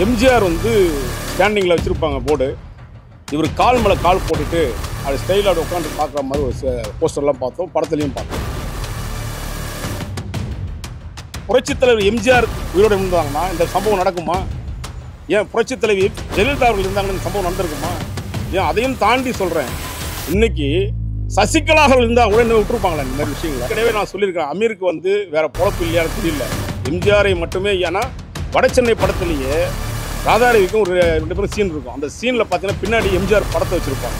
எம்ஜிஆர் வந்து ஸ்டாண்டிங்கில் வச்சுருப்பாங்க போர்டு இவர் கால் மேலே கால் போட்டுட்டு அது ஸ்டைலாக உட்காந்து பார்க்குற மாதிரி ஒரு போஸ்டர்லாம் பார்த்தோம் படத்துலையும் பார்த்தோம். புரட்சித் தலைவர் எம்ஜிஆர் உயிரோடு இருந்தாங்கன்னா இந்த சம்பவம் நடக்குமா? ஏன் புரட்சித் தலைவி ஜெயலலிதா அவர்கள் இருந்தாங்கன்னு இந்த சம்பவம் நடந்திருக்குமா? ஏன் அதையும் தாண்டி சொல்கிறேன் இன்னைக்கு சசிகலா அவர்கள் இருந்தால் கூட இன்னும் விட்டுருப்பாங்களா இந்த மாதிரி விஷயங்கள். ஏற்கனவே நான் சொல்லியிருக்கேன் அமீருக்கு வந்து வேற பொழப்பு இல்லையான்னு தெரியல. எம்ஜிஆரை மட்டுமே ஏன்னா வடச்சென்னை படத்துலேயே ராதாரவிக்கும் ஒரு ரெண்டு பேரும் சீன் இருக்கும். அந்த சீனில் பார்த்தீங்கன்னா பின்னாடி எம்ஜிஆர் படத்தை வச்சுருப்பாங்க.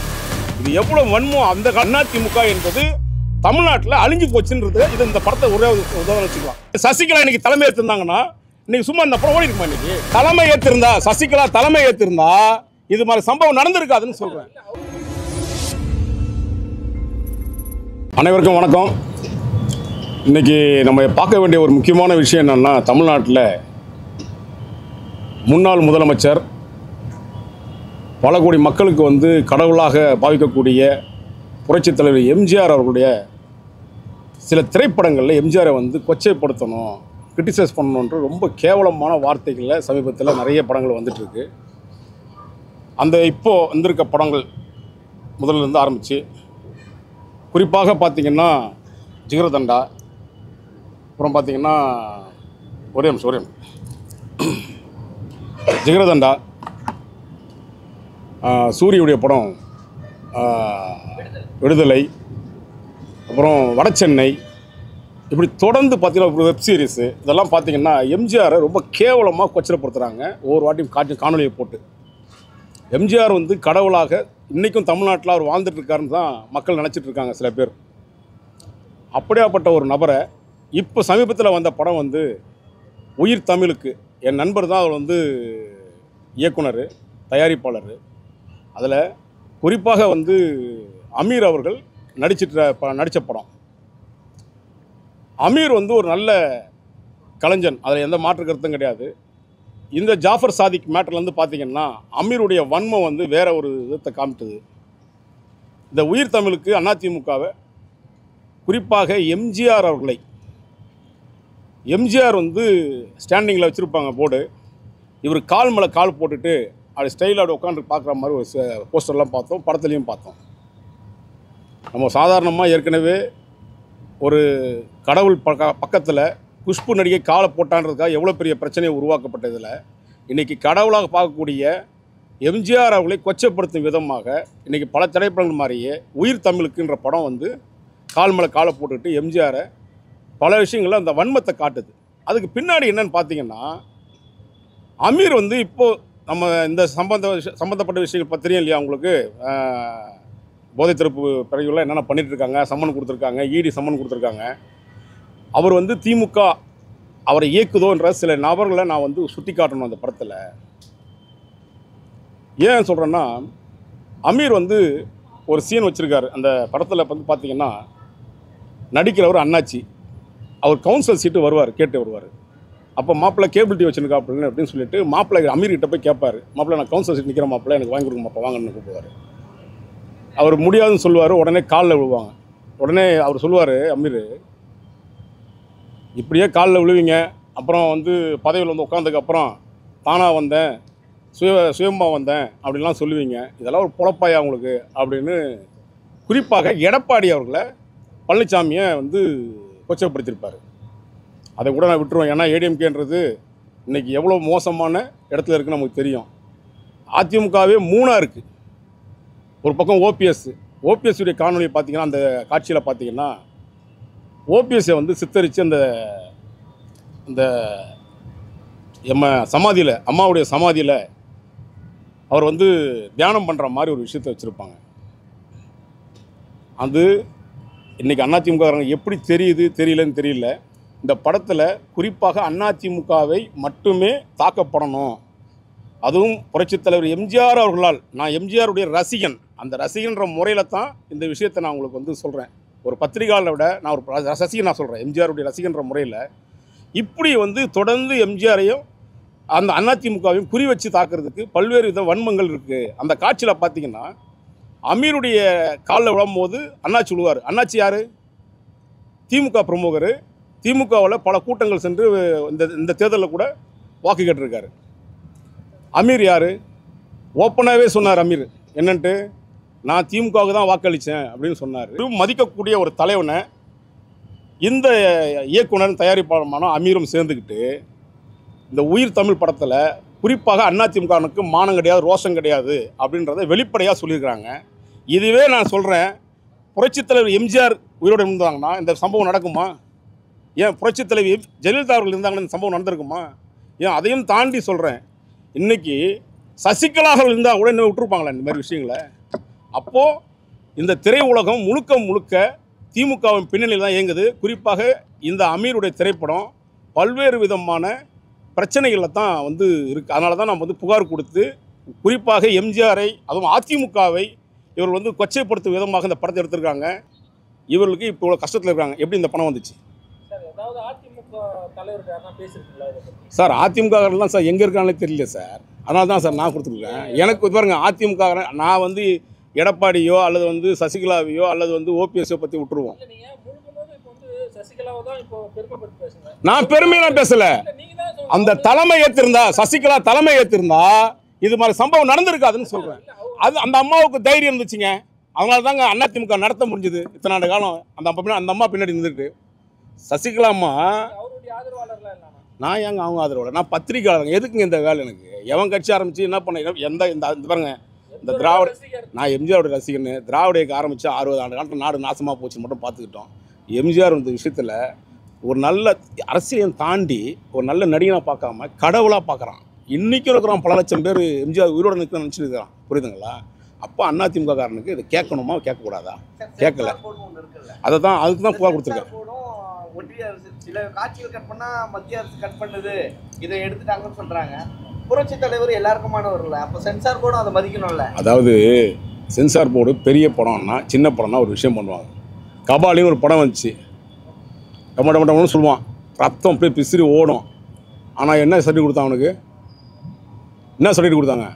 இது எவ்வளோ வன்மோ அந்த அதிமுக என்பது தமிழ்நாட்டில் அழிஞ்சு போச்சுன்றது இது இந்த படத்தை ஒரே ஒரு உதாரணம் வச்சுக்கலாம். சசிகலா இன்னைக்கு தலைமை ஏற்றிருந்தாங்கன்னா இன்னைக்கு சும்மா இந்த படம் ஓடி இருக்குமா இன்னைக்கு? தலைமை ஏற்றிருந்தா சசிகலா தலைமை ஏற்றிருந்தா இது மாதிரி சம்பவம் நடந்திருக்காதுன்னு சொல்கிறேன் அனைவருக்கும் வணக்கம். இன்னைக்கு நம்ம பார்க்க வேண்டிய ஒரு முக்கியமான விஷயம் என்னென்னா தமிழ்நாட்டில் முன்னாள் முதலமைச்சர் பல கோடி மக்களுக்கு வந்து கடவுளாக பாவிக்கக்கூடிய புரட்சித் தலைவர் எம்ஜிஆர் அவர்களுடைய சில திரைப்படங்களில் எம்ஜிஆரை வந்து கொச்சைப்படுத்தணும் கிரிட்டிசைஸ் பண்ணணுன்ற ரொம்ப கேவலமான வார்த்தைகளில் சமீபத்தில் நிறைய படங்கள் வந்துட்டுருக்கு. அந்த இப்போது வந்திருக்க படங்கள் முதல்லேருந்து ஆரம்பித்து குறிப்பாக பார்த்திங்கன்னா ஜிகரதண்டா அப்புறம் பார்த்திங்கன்னா ஒரே நிமிஷம் ஒரே நிமிஷம். ஜிகரதண்டா. சூரியனுடைய படம் விடுதலை அப்புறம் வடச்சென்னை இப்படி தொடர்ந்து பார்த்தீங்கன்னா ஒரு வெப் சீரிஸு இதெல்லாம் பார்த்தீங்கன்னா எம்ஜிஆரை ரொம்ப கேவலமாக கொச்சரப்படுத்துகிறாங்க ஒவ்வொரு வாட்டியும் காட்சி காணொலியை போட்டு. எம்ஜிஆர் வந்து கடவுளாக இன்றைக்கும் தமிழ்நாட்டில் அவர் வாழ்ந்துட்டுருக்காருன்னு தான் மக்கள் நினச்சிட்ருக்காங்க சில பேர். அப்படியாப்பட்ட ஒரு நபரை இப்போ சமீபத்தில் வந்த படம் வந்து உயிர் தமிழுக்கு என் நண்பர் தான் அவர் வந்து இயக்குனர் தயாரிப்பாளர். அதில் குறிப்பாக வந்து அமீர் அவர்கள் நடிச்சிட்ட ப நடித்த படம். அமீர் வந்து ஒரு நல்ல கலைஞன் அதில் எந்த மாற்று கருத்தும் கிடையாது. இந்த ஜாஃபர் சாதிக் மேட்டர்லேருந்து பார்த்தீங்கன்னா அமீருடைய வன்மம் வந்து வேற ஒரு விதத்தை காமிட்டது இந்த உயிர் தமிழுக்கு அதிமுகவை குறிப்பாக எம்ஜிஆர் அவர்களை எம்ஜிஆர் வந்து ஸ்டாண்டிங்கில் வச்சுருப்பாங்க போர்டு. இவர் கால் மேலே கால் போட்டுட்டு அது அப்படி உட்காந்து பார்க்குற மாதிரி ஒரு போஸ்டர்லாம் பார்த்தோம் படத்துலையும் பார்த்தோம். நம்ம சாதாரணமாக ஏற்கனவே ஒரு கடவுள் பக்க பக்கத்தில் குஷ்பு நடிகை காலை போட்டான்றதுக்காக எவ்வளோ பெரிய பிரச்சனையை உருவாக்கப்பட்டதில் இன்றைக்கி கடவுளாக பார்க்கக்கூடிய எம்ஜிஆர் அவர்களை கொச்சைப்படுத்தும் விதமாக இன்றைக்கி பல திரைப்படங்கள் மாதிரியே உயிர் தமிழுக்குன்ற படம் வந்து கால் மேலே காலை போட்டுக்கிட்டு எம்ஜிஆரை பல விஷயங்களில் அந்த வன்மத்தை காட்டுது. அதுக்கு பின்னாடி என்னன்னு பார்த்தீங்கன்னா அமீர் வந்து இப்போது நம்ம இந்த சம்பந்த சம்மந்தப்பட்ட சம்பந்தப்பட்ட விஷயங்கள் பத்திரியும் இல்லையா உங்களுக்கு? போதை திருப்பு பிறகுலாம் என்னென்ன பண்ணிட்டு இருக்காங்க சம்மன் கொடுத்துருக்காங்க இடி சம்மன் கொடுத்துருக்காங்க. அவர் வந்து திமுக அவரை இயக்குதோன்ற சில நபர்களை நான் வந்து சுட்டி காட்டணும் அந்த படத்தில். ஏன் சொல்கிறேன்னா அமீர் வந்து ஒரு சீன் வச்சுருக்காரு. அந்த படத்தில் வந்து பார்த்திங்கன்னா நடிக்கிறவர் அண்ணாச்சி. அவர் கவுன்சில் சீட்டு வருவார் கேட்டு வருவார். அப்போ மாப்பிள்ளை கேபிள் டிவி வச்சுருக்கா அப்படின்னு அப்படின்னு சொல்லிட்டு மாப்பிள்ளை அமீர் கிட்ட போய் கேட்பாரு மாப்பிள்ளை நான் கவுன்சில் சீட் நிற்கிற மாப்பிள்ளை எனக்கு வாங்கி கொடுங்க மாப்பா வாங்கன்னு கூப்பிடுவார். அவர் முடியாதுன்னு சொல்லுவார் உடனே காலில் விழுவாங்க. உடனே அவர் சொல்லுவார் அமீர் இப்படியே காலில் விழுவீங்க. அப்புறம் வந்து பதவியில் வந்து உட்காந்துக்கப்புறம் தானாக வந்தேன் சுய சுயமாக வந்தேன் அப்படின்லாம் சொல்லுவீங்க. இதெல்லாம் ஒரு பொழப்பாயா உங்களுக்கு? அப்படின்னு குறிப்பாக எடப்பாடி அவர்களை பழனிசாமியை வந்து கொச்சப்படுத்தியிருப்பார் அதை கூட நான் விட்டுருவேன். ஏன்னா ஏடிஎம்கேன்றது இன்றைக்கி எவ்வளோ மோசமான இடத்துல இருக்குன்னு நமக்கு தெரியும். அதிமுகவே மூணாக இருக்குது ஒரு பக்கம் ஓபிஎஸ் ஓபிஎஸ்ஸுடைய உடைய காணொலி பார்த்தீங்கன்னா அந்த காட்சியில் பார்த்தீங்கன்னா ஓபிஎஸ்ஸை வந்து சித்தரித்து அந்த அந்த எம்ம சமாதியில் அம்மாவுடைய சமாதியில் அவர் வந்து தியானம் பண்ணுற மாதிரி ஒரு விஷயத்தை வச்சுருப்பாங்க. அது இன்றைக்கி அதிமுககாரங்க எப்படி தெரியுது தெரியலன்னு தெரியல. இந்த படத்தில் குறிப்பாக அதிமுகவை மட்டுமே தாக்கப்படணும். அதுவும் புரட்சித் தலைவர் எம்ஜிஆர் அவர்களால். நான் எம்ஜிஆருடைய ரசிகன். அந்த ரசிகன்ற முறையில் தான் இந்த விஷயத்தை நான் உங்களுக்கு வந்து சொல்கிறேன் ஒரு பத்திரிகையாளரை விட நான் ஒரு ரசிகன் நான் சொல்கிறேன் எம்ஜிஆருடைய ரசிகன்ற முறையில். இப்படி வந்து தொடர்ந்து எம்ஜிஆரையும் அந்த அதிமுகவையும் குறி வச்சு தாக்குறதுக்கு பல்வேறு வித வன்மங்கள் இருக்குது அந்த காட்சியில் பார்த்தீங்கன்னா அமீருடைய காலில் விழும்போது அண்ணாச்சி விழுவார். அண்ணாச்சி யார்? திமுக பிரமுகர். திமுகவில் பல கூட்டங்கள் சென்று இந்த இந்த தேர்தலில் கூட வாக்கு கேட்டிருக்காரு. அமீர் யார்? ஓப்பனாகவே சொன்னார் அமீர். என்னன்ட்டு? நான் திமுகவுக்கு தான் வாக்களித்தேன் அப்படின்னு சொன்னார். மதிக்கக்கூடிய ஒரு தலைவனை இந்த இயக்குனர் தயாரிப்பாளமான அமீரும் சேர்ந்துக்கிட்டு இந்த உயிர் தமிழ் படத்தில் குறிப்பாக அதிமுகனுக்கு மானம் கிடையாது ரோஷம் கிடையாது அப்படின்றத வெளிப்படையாக சொல்லியிருக்கிறாங்க. இதுவே நான் சொல்கிறேன் புரட்சித் தலைவர் எம்ஜிஆர் உயிரோடு இருந்தாங்கன்னா இந்த சம்பவம் நடக்குமா? ஏன் புரட்சித் தலைவி ஜெயலலிதா அவர்கள் இருந்தாங்கன்னா இந்த சம்பவம் நடந்திருக்குமா? ஏன் அதையும் தாண்டி சொல்கிறேன் இன்றைக்கி சசிகலா அவர்கள் இருந்தால் கூட இன்னும் விட்டுருப்பாங்களே இந்த மாதிரி விஷயங்களை. அப்போது இந்த திரையுலகம் முழுக்க முழுக்க திமுகவின் பின்னணியில் தான் இயங்குது. குறிப்பாக இந்த அமீருடைய திரைப்படம் பல்வேறு விதமான பிரச்சனைகளில் தான் வந்து இருக்குது அதனால தான் நம்ம வந்து புகார் கொடுத்து குறிப்பாக எம்ஜிஆரை அதுவும் அதிமுகவை இவர் வந்து கொச்சைப்படுத்தும் விதமாக இந்த படத்தை எடுத்திருக்காங்க. இவர்களுக்கு இப்போ இவ்வளோ கஷ்டத்தில் இருக்காங்க. எப்படி இந்த பணம் வந்துச்சு? சார் ஏதாவது அதிமுக தலைவர் யாருன்னா பேசியிருக்கீங்களா இதை பத்தி? சார் எங்கே இருக்காங்களே தெரியல சார். அதனால தான் சார் நான் கொடுத்துருக்கேன். எனக்கு பாருங்க அதிமுக நான் வந்து எடப்பாடியோ அல்லது வந்து சசிகலாவையோ அல்லது வந்து ஓபிஎஸ்ஸோ பற்றி விட்டுருவோம். நான் பெருமையெல்லாம் பேசலை. அந்த தலைமை ஏற்றிருந்தா சசிகலா தலைமை ஏற்றிருந்தா இது மாதிரி சம்பவம் நடந்திருக்காதுன்னு சொல்கிறேன் அது அந்த அம்மாவுக்கு தைரியம் இருந்துச்சுங்க. அதனால தாங்க அதிமுக நடத்த முடிஞ்சுது. இத்தனை ஆண்டு காலம் அந்த அம்மா பின்னாடி அந்த அம்மா பின்னாடி இருந்துட்டு சசிகலா அம்மா நான் ஏங்க அவங்க ஆதரவோட? நான் பத்திரிக்கையாளருங்க எதுக்குங்க இந்த வேலை எனக்கு? எவன் கட்சி ஆரம்பிச்சு என்ன பண்ண எந்த இந்த இந்த பாருங்க. இந்த திராவிட நான் எம்ஜிஆரோட ரசிகன்னு திராவிட இயக்கம் ஆரம்பித்து அறுபது ஆண்டு காலத்தில் நாடு நாசமாக போச்சுன்னு மட்டும் பார்த்துக்கிட்டோம். எம்ஜிஆர் இந்த விஷயத்தில் ஒரு நல்ல அரசியலையும் தாண்டி ஒரு நல்ல நடிகனாக பார்க்காம கடவுளாக பார்க்குறான். இன்றைக்கும் இருக்கிறான் பல லட்சம் பேர் எம்ஜிஆர் உயிரோட நிற்க நினச்சிட்டு இருக்கிறான். புரியுதுங்களா? அப்போ அதிமுக காரனுக்கு இதை கேட்கணுமா கேட்கக்கூடாதா? கேட்கல. அதை தான் அதுக்கு தான் புகார் கொடுத்துருக்கேன் ஒன்றிய அரசு சில காட்சிகள் கட் பண்ணா மத்திய அரசு கட் பண்ணுது. இதை எடுத்துட்டாங்கன்னு சொல்றாங்க. புரட்சி தலைவர் எல்லாருக்குமானவர்ல. அப்ப சென்சார் போர்டும் அதை மதிக்கணும்ல. அதாவது சென்சார் போர்டு பெரிய படம்னா சின்ன படம்னா ஒரு விஷயம் பண்ணுவாங்க. கபாலின்னு ஒரு படம் வந்துச்சு. டம டம டமன்னு சொல்லுவான். ரத்தம் அப்படியே பிசிறி ஓடும். ஆனால் என்ன சர்டிஃபிகேட் கொடுத்தான் அவனுக்கு? என்ன சர்டிஃபிகேட் கொடுத்தாங்க?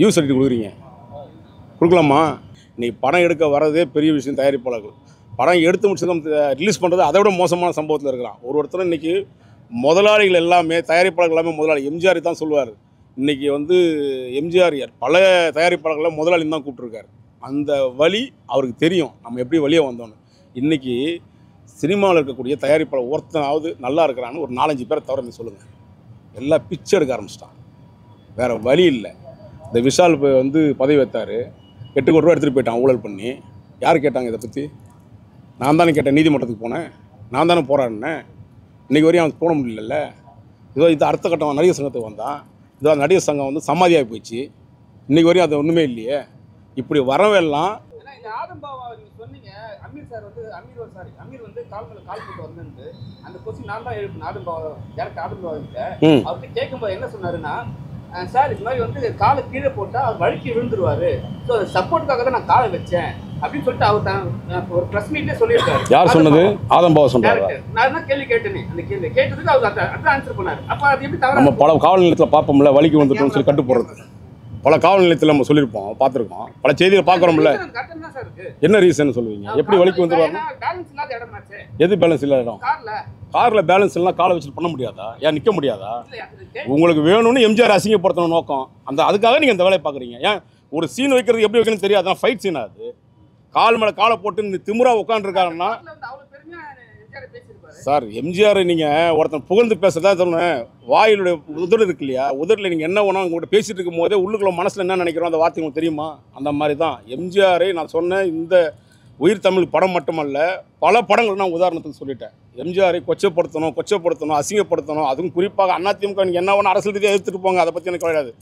யூஸ் சர்டிஃபிகேட் கொடுக்குறீங்க. கொடுக்கலாமா? நீ படம் எடுக்க வரதே பெரிய விஷயம் தயாரிப்பாளர்கள். படம் எடுத்து முடிச்சதும் ரிலீஸ் பண்ணுறது அதை விட மோசமான சம்பவத்தில் இருக்கிறான். ஒரு ஒருத்தரும் இன்றைக்கி முதலாளிகள் எல்லாமே தயாரிப்பாளர்கள் எல்லாமே முதலாளி. எம்ஜிஆர் தான் சொல்லுவார். இன்றைக்கி வந்து எம்ஜிஆர் யார் பல தயாரிப்பாளர்களை முதலாளின்னு தான் கூப்பிட்ருக்காரு அந்த வழி அவருக்கு தெரியும். நம்ம எப்படி வழியாக வந்தோன்னு இன்றைக்கி சினிமாவில் இருக்கக்கூடிய தயாரிப்பாளர் ஒருத்தனாவது நல்லா இருக்கிறான்னு ஒரு நாலஞ்சு பேரை தவிர சொல்லுங்கள் எல்லாம் பிச்சை எடுக்க ஆரம்பிச்சிட்டான். வேறு வழி இல்லை. இந்த விஷால் இப்போ வந்து பதவி வைத்தார் எட்டு கோடி ரூபா எடுத்துகிட்டு போயிட்டான் ஊழல் பண்ணி. யார் கேட்டாங்க இதை பற்றி நான் தானே கேட்டேன் நீதிமன்றத்துக்கு போனேன். நான் தானே போராடினேன். இன்றைக்கி வரையும் அவன் போட முடியலல்ல. இதோ இது அடுத்த கட்டம் நடிகர் சங்கத்துக்கு வந்தான். இதோ நடிகர் சங்கம் வந்து சமாதியாகி போயிடுச்சு. இன்றைக்கி வரையும் அது ஒன்றுமே இல்லையே. இப்படி வரவெல்லாம் சொன்னீங்க அமீர் சார் வந்து அமீர் ஒரு சாரி அமீர் வந்து கால் மேல கால் போட்டு வந்திருந்து அந்த கொஸ்டின் நான் தான் எழுப்பினேன் ஆதம் பாவா டேரக்ட் ஆதம் பாவா கிட்ட ம். அவர்கிட்ட கேட்கும்போது என்ன சொன்னாருன்னா "அஹ் சார் இது மாதிரி வந்து காலை கீழே போட்டா அவர் வழுக்கி விழுந்துருவாரு. ஸோ அது சப்போர்ட்டுக்காக தான் நான் காலை வச்சேன். அப்படின்னு சொல்லிட்டு அவர் தான் ஒரு ப்ரெஸ் மீட்லேயே சொல்லியிருக்காரு. யார் சொன்னது? ஆதம்பாவா சொன்னாரா? நான் தான் கேள்வி கேட்டேனே அந்த கேள்வி கேட்டதுக்கு அவர் அதான் ஆன்சர் பண்ணாரு அப்போ அது எப்படி நம்ம தவிர பல காவல் நிலையத்தில் பார்ப்போம்ல வலிக்கு வந்துட்டோம்னு சொல்லி கட்டு போடுறது பல காவல் நிலையத்தில் நம்ம சொல்லியிருப்போம் பார்த்துருக்கோம். பல செய்திகள் பார்க்குறோம்ல. என்ன ரீசன் சொல்லுவீங்க? எப்படி வலிக்கு வந்துருவாங்க? எது பேலன்ஸ் இல்லாத இடம்? கார்ல. பேலன்ஸ் எல்லாம் காலை வச்சுட்டு பண்ண முடியாதா? ஏன் நிற்க முடியாதா? உங்களுக்கு வேணும்னு எம்ஜிஆர் அசிங்கப்படுத்தணும் நோக்கம். அந்த அதுக்காக நீங்கள் இந்த வேலையை பார்க்குறீங்க. ஏன்? ஒரு சீன் வைக்கிறது எப்படி வைக்கணும்னு தெரியாது. ஃபைட் சீன் அது? கால் மேலே காலை போட்டு இந்த திமுறா உட்காந்துருக்காருன்னா கார்ல வந்து அவ்வளவு பெருமையா எம்ஜிஆர் பேசியிருப்பாரு சார் எம்ஜிஆர் நீங்கள் ஒருத்தன் புகழ்ந்து பேசுறதா சொன்னேன் வாயிலுடைய உதடு இருக்கு இல்லையா? உதடில் நீங்கள் என்ன வேணும் உங்கள்கிட்ட பேசிட்டு இருக்கும் போதே உள்ளுக்குள்ள மனசில் என்ன நினைக்கிறோம்? அந்த வார்த்தை உங்களுக்கு தெரியுமா? அந்த மாதிரி தான். எம்ஜிஆரை நான் சொன்ன இந்த உயிர் தமிழ் படம் மட்டுமல்ல பல படங்கள் நான் உதாரணத்துக்கு சொல்லிட்டேன். எம்ஜிஆரை கொச்சப்படுத்தணும் கொச்சப்படுத்தணும் அசிங்கப்படுத்தணும். அதுவும் குறிப்பாக அதிமுக நீங்கள் என்ன வேணும் அரசியல் ரீதியாக எடுத்துகிட்டு போங்க அதை பற்றி எனக்கு கிடையாது.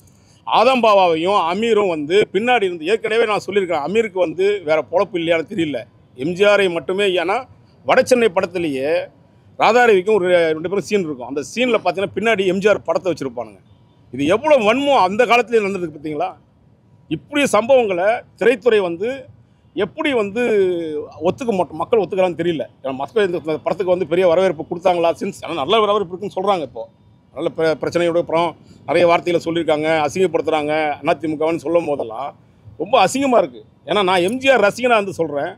ஆதம்பாவாவையும் அமீரும் வந்து பின்னாடி இருந்து ஏற்கனவே நான் சொல்லியிருக்கிறேன் அமீருக்கு வந்து வேறு பொழப்பு இல்லையான்னு தெரியல. எம்ஜிஆரை மட்டுமே ஏன்னா வடசென்னை படத்துலேயே ராதாரவிக்கும் ஒரு ரெண்டு பேரும் சீன் இருக்கும். அந்த சீனில் பார்த்தீங்கன்னா பின்னாடி எம்ஜிஆர் படத்தை வச்சுருப்பானுங்க. இது எவ்வளோ வன்மோ அந்த காலத்துலேயே நடந்திருக்கு பார்த்தீங்களா இப்படி சம்பவங்களை திரைத்துறை வந்து எப்படி வந்து ஒத்துக்க மாட்டோம்? மக்கள் ஒத்துக்கிறான்னு தெரியல. ஏன்னா மக்கள் இந்த படத்துக்கு வந்து பெரிய வரவேற்பு கொடுத்தாங்களா? சின்ஸ் ஆனால் நல்ல வரவேற்பு இருக்குன்னு சொல்கிறாங்க இப்போ. நல்ல பிர பிரச்சனையோட அப்புறம் நிறைய வார்த்தைகளை சொல்லியிருக்காங்க அசிங்கப்படுத்துகிறாங்க அதிமுகன்னு சொல்லும் போதெல்லாம் ரொம்ப அசிங்கமாக இருக்குது ஏன்னா நான் எம்ஜிஆர் ரசிகனாக வந்து சொல்கிறேன்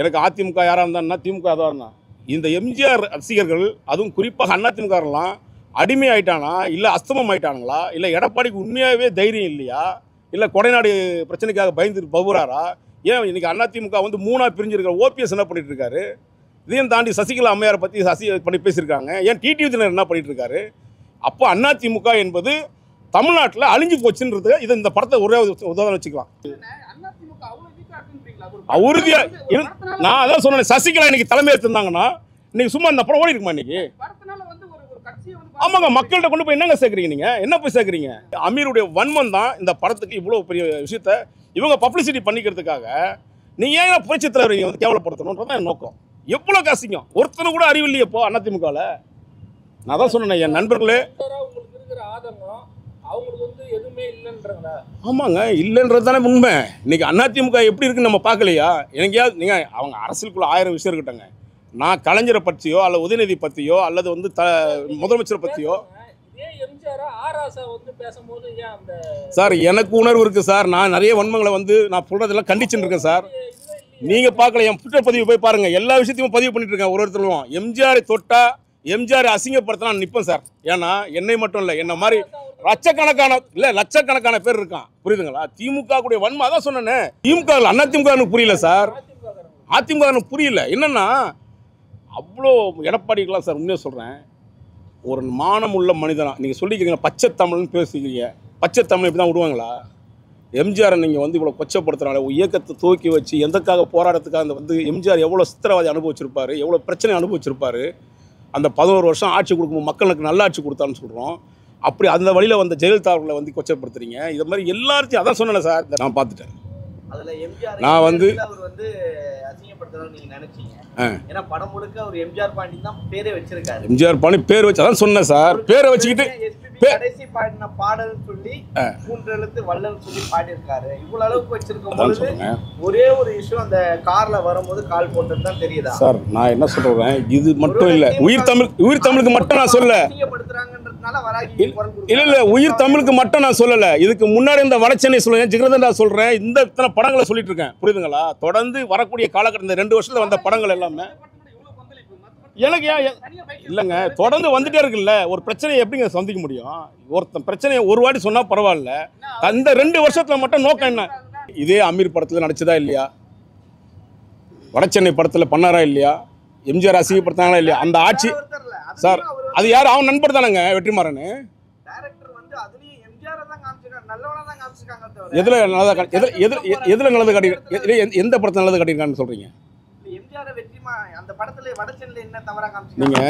எனக்கு அதிமுக யாராக இருந்தான்னா திமுக அதாக இருந்தான் இந்த எம்ஜிஆர் ரசிகர்கள் அதுவும் குறிப்பாக அதிமுகலாம் அடிமை ஆயிட்டானா இல்லை அஸ்தமம் ஆயிட்டானுங்களா இல்லை எடப்பாடிக்கு உண்மையாகவே தைரியம் இல்லையா? இல்லை கொடைநாடு பிரச்சனைக்காக பயந்து பகுறாரா ஏன் இன்றைக்கி அதிமுக வந்து மூணாக பிரிஞ்சிருக்கிற ஓபிஎஸ் என்ன பண்ணிட்டு இருக்காரு? இதையும் தாண்டி சசிகலா அம்மையாரை பற்றி சசி பண்ணி பேசியிருக்காங்க. ஏன் டிடிவி தினர் என்ன பண்ணிட்டு இருக்காரு? அப்போ அதிமுக என்பது தமிழ்நாட்டில் அழிஞ்சு போச்சுன்றது இது இந்த படத்தை ஒரே உதாரணம் வச்சுக்கலாம் அதிமுக அவ்வளவு வீக்கா இருக்குன்றீங்களா ஒரு அஹ் உறுதியா நான் அதான் சொன்னேன் சசிகலா இன்னைக்கு தலைமை எடுத்திருந்தாங்கன்னா இன்னைக்கு சும்மா இந்த படம் ஓடி இருக்குமா இன்னைக்கு? ஆமாங்க மக்கள்கிட்ட கொண்டு போய் என்னங்க சேர்க்குறீங்க நீங்க? என்ன போய் சேர்க்குறீங்க? அமீருடைய வன்மம் தான் இந்த படத்துக்கு இவ்வளோ பெரிய விஷயத்த இவங்க பப்ளிசிட்டி பண்ணிக்கிறதுக்காக நீங்க ஏன் புரட்சி தலைவரை வந்து கேவலப்படுத்தணுன்றது என் நோக்கம். எவ்வளோ காசிங்கம் ஒருத்தனை கூட அறிவு இல்லையே இப்போ அதிமுகவில் நான் தான் சொன்னேன் என் நண்பர்களே. இருக்கிற அவங்களுக்கு எதுவுமே இல்லைன்றாங்களா ஆமாங்க இல்லைன்றது தானே உண்மை. இன்னைக்கு அதிமுக எப்படி இருக்குன்னு நம்ம பார்க்கலையா? எனக்கையாவது நீங்கள் அவங்க அரசியலுக்குள்ள ஆயிரம் விஷயம் இருக்கட்டங்க நான் கலைஞரை பற்றியோ அல்லது உதயநிதி பற்றியோ அல்லது வந்து த முதலமைச்சரை பற்றியோ. சார் எனக்கு உணர்வு இருக்குது சார். நான் நிறைய வன்மங்களை வந்து நான் சொல்கிறதெல்லாம் கண்டிச்சுட்டு இருக்கேன் சார். நீங்கள் பார்க்கல என் ட்விட்டர் பதிவு போய் பாருங்கள் எல்லா விஷயத்தையும் பதிவு பண்ணிட்டு இருக்கேன் ஒரு ஒருத்தரும். எம்ஜிஆர் தொட்டா எம்ஜிஆர் அசிங்கப்படுத்தினா நான் நிற்பேன் சார். ஏன்னா என்னை மட்டும் இல்லை என்ன மாதிரி லட்சக்கணக்கான இல்லை லட்சக்கணக்கான பேர் இருக்கான். புரியுதுங்களா? திமுக கூடிய வன்மை அதான் சொன்னேனே. திமுக அண்ணா திமுக எனக்கு புரியல சார். அதிமுக எனக்கு புரியல. என்னன்னா அவ்வளோ எடப்பாடிக்கெல்லாம் சார் உண்மையாக சொல்கிறேன் ஒரு மானம் உள்ள மனிதனா நீங்கள் சொல்லிக்கிறீங்க பச்சை தமிழ்னு பேசிக்கிறீங்க பச்சை தமிழ் இப்படி தான் விடுவாங்களா? எம்ஜிஆரை நீங்கள் வந்து இவ்வளோ கொச்சப்படுத்துறாங்க ஒரு இயக்கத்தை தூக்கி வச்சு எந்தக்காக போராட்டத்துக்காக அந்த வந்து எம்ஜிஆர் எவ்வளோ சித்திரவாதி அனுபவிச்சிருப்பார் எவ்வளோ பிரச்சனை அனுபவிச்சிருப்பாரு அந்த பதினோரு வருஷம் ஆட்சி கொடுக்கும் மக்களுக்கு நல்ல ஆட்சி கொடுத்தான்னு சொல்கிறோம் அப்படி அந்த வழியில் வந்த ஜெயலலிதா அவர்களை வந்து கொச்சப்படுத்துறீங்க. இது மாதிரி எல்லாத்தையும் அதான் சொன்னேன் சார். நான் பார்த்துட்டேன். நான் வந்து- எம்ஜிஆர் பாண்டி தான் பேரே வச்சிருக்காரு. எம்ஜிஆர் பாணி பேர் வச்சு அதான் சொன்னேன் சார். பேரை வச்சுக்கிட்டு கடைசி பாடின பாடல் சொல்லி மூன்று எழுத்து வள்ளல் சொல்லி பாடியிருக்காரு. இவ்வளவு அளவுக்கு வச்சிருக்கும் பொழுது ஒரே ஒரு இஷ்யூ அந்த கார்ல வரும்போது கால் போட்டது தான் தெரியுதா? சார் நான் என்ன சொல்றேன்? இது மட்டும் இல்லை. உயிர் தமிழ் உயிர் தமிழுக்கு மட்டும் நான் சொல்ல. இல்ல இல்ல உயிர் தமிழுக்கு மட்டும் நான் சொல்லல. இதுக்கு முன்னாடி இந்த வடச்சென்னை சொல்லுங்க ஜிகரதண்டா சொல்றேன்? இந்த இத்தனை படங்களை சொல்லிட்டு இருக்கேன். புரியுதுங்களா? தொடர்ந்து வரக்கூடிய காலகட்டம் இந்த ரெண்டு வருஷத்துல வந்த படங்கள் எல்லாமே. எனக்கு ஏன் இல்லைங்க தொடர்ந்து வந்துட்டே இருக்குல்ல. ஒரு பிரச்சனையை எப்படிங்க சந்திக்க முடியும்? ஒருத்தன் பிரச்சனையை ஒரு வாட்டி சொன்னா பரவாயில்ல. அந்த ரெண்டு வருஷத்துல மட்டும் நோக்கம் என்ன? இதே அமீர் படத்துல நடிச்சதா இல்லையா? வடசென்னை படத்துல பண்ணாரா இல்லையா? எம்ஜிஆர் அசிங்கப்படுத்தாங்களா இல்லையா? அந்த ஆட்சி சார், அது யார்? அவன் நண்பர் தானேங்க வெற்றிமாறன். எதுல நல்லதா எதுல எதுல எதுல நல்லது காட்டி எந்த- படத்துல நல்லது காட்டியிருக்கான்னு சொல்றீங்க? அந்த நீங்க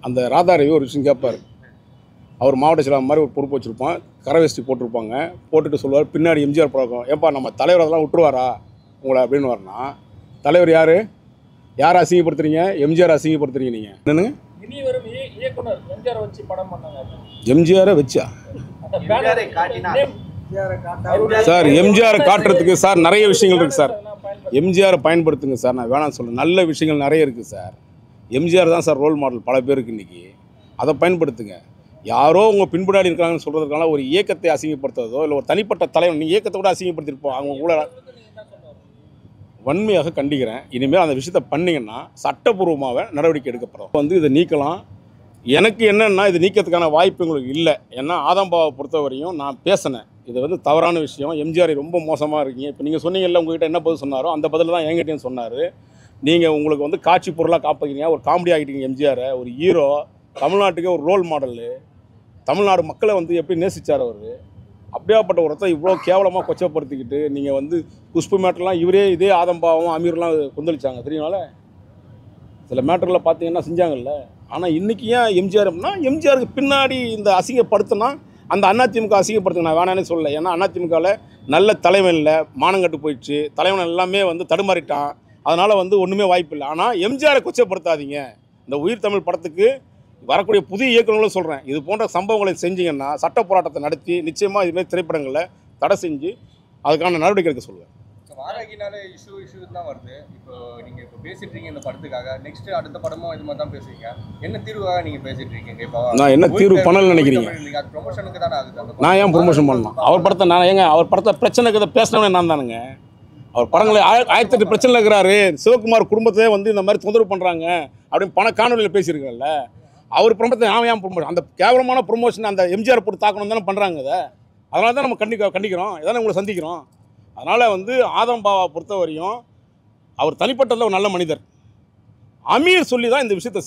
அந்த ராதாரவி ஒரு விஷயம் கேட்பார் அவர் மாவட்ட செயலாளர் மாதிரி ஒரு பொறுப்பு வச்சுருப்பான். கரவேஷ்டி போட்டிருப்பாங்க. போட்டுட்டு சொல்லுவார் பின்னாடி எம்ஜிஆர் பழக்கம். ஏப்பா நம்ம தலைவர் அதெல்லாம் விட்டுருவாரா? உங்களை அப்படின்னு வரனா தலைவர் யார்? யார் அசிங்கப்படுத்துறீங்க? எம்ஜிஆர் அசிங்கப்படுத்துறீங்க நீங்கள் இனி வரும் இய- இயக்குனர் எம்ஜிஆர் வச்சு படம் பண்ணாங்க. எம்ஜிஆரை சார் எம்ஜிஆரை காட்டுறதுக்கு சார் நிறைய விஷயங்கள் இருக்குது சார். எம்ஜிஆரை பயன்படுத்துங்க சார் நான் வேணாம் சொல்ல நல்ல விஷயங்கள் நிறைய இருக்குது சார். எம்ஜிஆர் தான் சார் ரோல் மாடல் பல பேருக்கு இன்றைக்கி அதை பயன்படுத்துங்க. யாரோ உங்கள் பின்புடாடி இருக்காங்கன்னு சொல்கிறதுக்கான ஒரு இயக்கத்தை அசிங்கப்படுத்துறதோ இல்லை ஒரு தனிப்பட்ட தலைவன் நீங்கள் இயக்கத்தை கூட அசிங்கப்படுத்திருப்போம் அவங்க கூட? வன்மையாக கண்டிக்கிறேன். இனிமேல் அந்த விஷயத்தை பண்ணீங்கன்னா சட்டப்பூர்வமாக நடவடிக்கை எடுக்கப்படும். வந்து இதை நீக்கலாம். எனக்கு என்னென்னா இது நீக்கிறதுக்கான வாய்ப்பு உங்களுக்கு இல்லை. ஏன்னா ஆதம்பாவை பொறுத்தவரையும் நான் பேசினேன். இது வந்து தவறான விஷயம். எம்ஜிஆர் ரொம்ப மோசமாக இருக்கீங்க. இப்போ நீங்கள் சொன்னீங்கல்ல உங்ககிட்ட என்ன பதில் சொன்னாரோ அந்த பதில் தான் என்கிட்டயும் சொன்னார். நீங்கள் உங்களுக்கு வந்து காட்சி பொருளாக காப்பாக்கிறீங்க ஒரு காமெடி ஆகிட்டீங்க எம்ஜிஆரை. ஒரு ஹீரோ தமிழ்நாட்டுக்கே ஒரு ரோல் மாடலு தமிழ்நாடு மக்களை வந்து எப்படி நேசிச்சார் அவர்? அப்படியாப்பட்ட ஒருத்தர் இவ்வளோ கேவலமாக கொச்சப்படுத்திக்கிட்டு நீங்கள் வந்து குஷ்பு மேட்டர்லாம் இவரே இதே ஆதம்பாவும் அமீர்லாம் கொந்தளிச்சாங்க தெரியுமால? சில மேட்டரில் பார்த்தீங்கன்னா செஞ்சாங்கல்ல. ஆனால் இன்றைக்கி ஏன் எம்ஜிஆர் அப்படின்னா எம்ஜிஆருக்கு பின்னாடி இந்த அசிங்கப்படுத்தினா அந்த அதிமுக அசிங்கப்படுத்துங்க நான் வேணானே சொல்லலை. ஏன்னா அதிமுகவில் நல்ல தலைவன் இல்லை மானங்கட்டு போயிடுச்சு. தலைவன் எல்லாமே வந்து தடுமாறிட்டான். அதனால் வந்து ஒன்றுமே வாய்ப்பு இல்லை. ஆனால் எம்ஜிஆரை கொச்சப்படுத்தாதீங்க. இந்த உயிர் தமிழ் படத்துக்கு வரக்கூடிய புதிய இயக்குநர்களும் சொல்கிறேன் இது போன்ற சம்பவங்களை செஞ்சீங்கன்னா சட்ட போராட்டத்தை நடத்தி நிச்சயமாக இதுமாதிரி திரைப்படங்களை தடை செஞ்சு அதுக்கான நடவடிக்கை எடுக்க சொல்லுவேன். வாராகினாலே இஷ்யூ இஷ்யூ தான் வருது. இப்போ நீங்க இப்போ பேசிட்டு இருக்கீங்க இந்த படத்துக்காக. நெக்ஸ்ட் அடுத்த படமும் இது மாதிரி தான் பேசுவீங்க. என்ன தீர்வாக நீங்க பேசிட்டு இருக்கீங்க? இப்போ நான் என்ன தீர்வு பண்ணலன்னு நினைக்கிறீங்க? ப்ரொமோஷனுக்கு தானே ஆகுது. நான் ஏன் ப்ரொமோஷன் பண்ணணும் அவர் படத்தை நான் ஏங்க அவர் படத்தை பிரச்சனை கதை பேசினவனே நான் தானுங்க. அவர் படங்களை ஆய- ஆயிரத்தி எட்டு பிரச்சனை இருக்கிறாரு. சிவகுமார் குடும்பத்தையே வந்து இந்த மாதிரி தொந்தரவு பண்ணுறாங்க அப்படின்னு பண காணொலியில் பேசியிருக்கேன்ல அவர் ப்ரொமோஷன் நான் ஏன் ப்ரொமோஷன் அந்த கேவலமான ப்ரொமோஷன் அந்த எம்ஜிஆர் போட்டு தாக்கணும் தானே பண்ணுறாங்க அதை அதனால தான் நம்ம கண்டி கண்டிக்கிறோம். இதானே உங்களை சந்திக்கிறோம். அதனால் வந்து ஆதம் பாவா பொறுத்த வரையும் அவர் தனிப்பட்டதில் ஒரு நல்ல மனிதர். அமீர் சொல்லி தான் இந்த விஷயத்தை